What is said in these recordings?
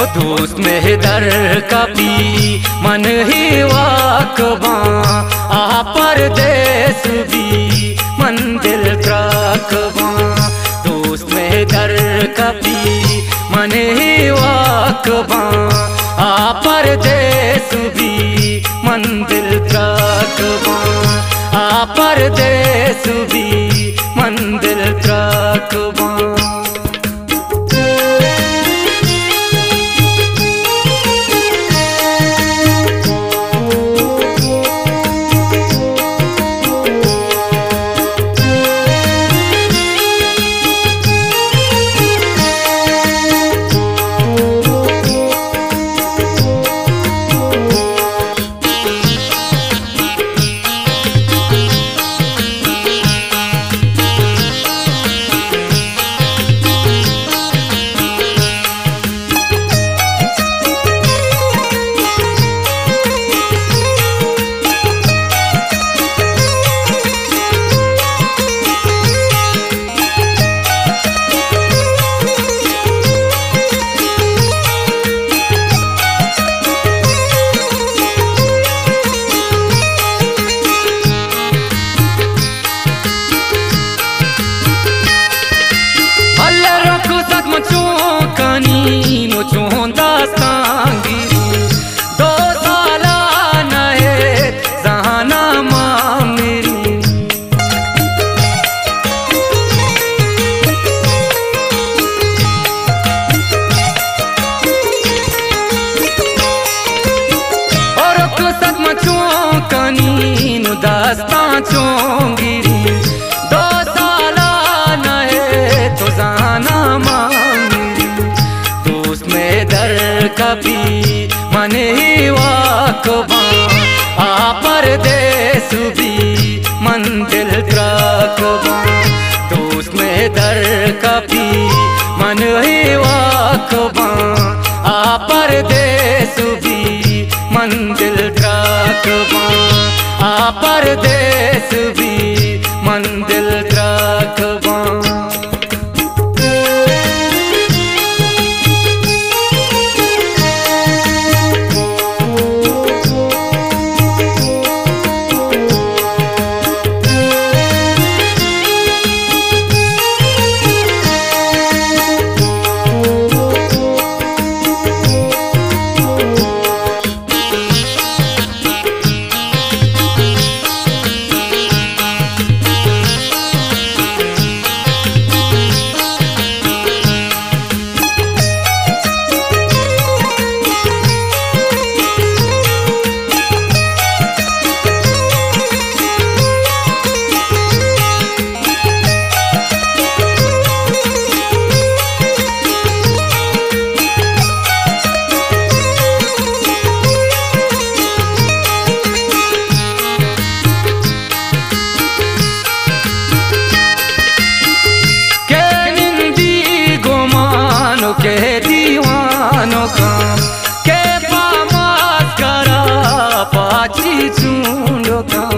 में दर कपी मन ही वाकबा। आ परदेस भी मन दिल त्राकबा दोस्त में दर कपी मन ही वाकबा। आ परदेस भी मन दिल त्राकबा आ परदेस भी चोंगिरी। दो साला नए तो जाना मांगी दर कभी मन ही वाकबा आ परदेस भी मन दिल त्राकबा दोस्त में दर कभी मन ही वाकबा परदेस भी मन के दीवानो का के पामास करा पाची चूंडो का।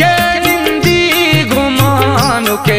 के निंदी गुमानो के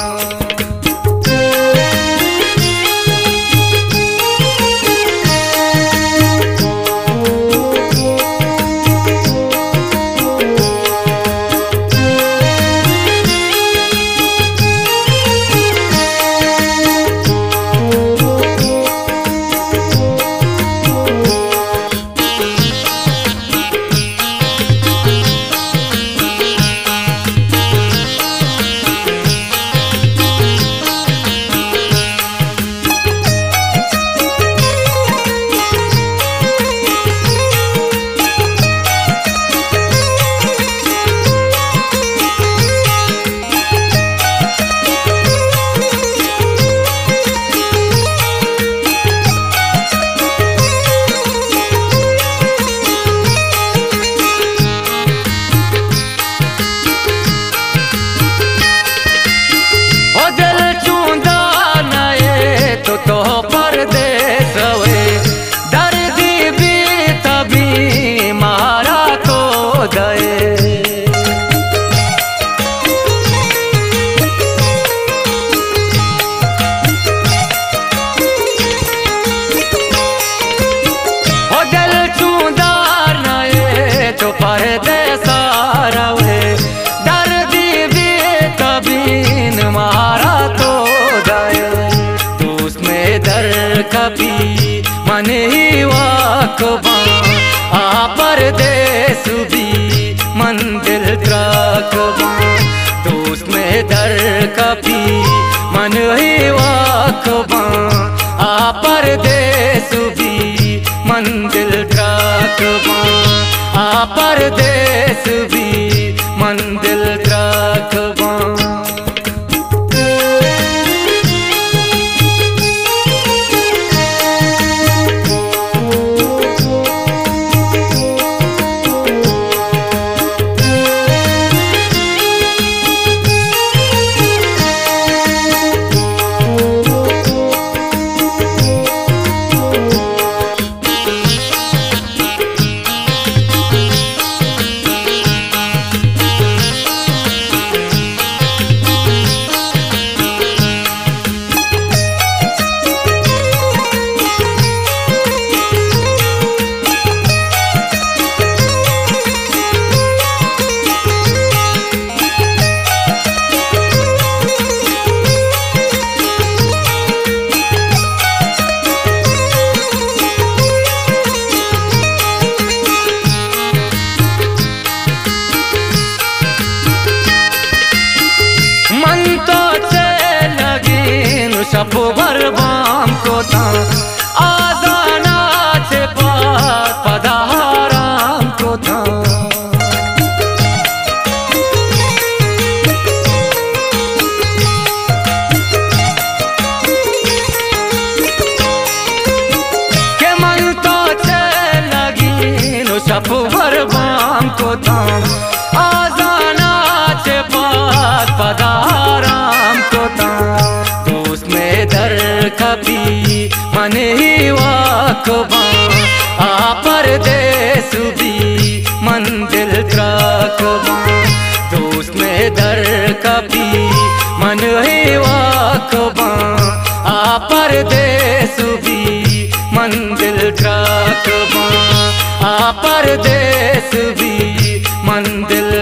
कभी मन ही वाकबा आ परदेस भी मन दिल त्रकबा तो उसमें दर कभी मन ही वाकबा आ परदेस भी मंदिल त्रकबा आ परदेस कभी मन ही वाकबा आ परदेस भी मंदिल त्रकबा तो उसमें दर कभी मन ही वाकबा आ परदेस भी मंदिल त्रकबा आ परदेस भी मंदिल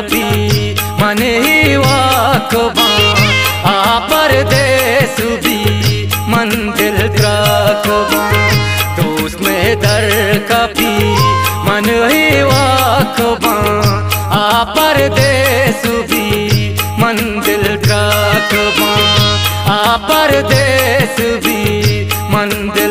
कभी मन ही वाकबा आ परदेस भी मंदिल त्रकबा तो उसमें दर कभी मन ही वाकबा आ परदेस भी मंदिल त्रकबा आ परदेस भी मंदिल त्रक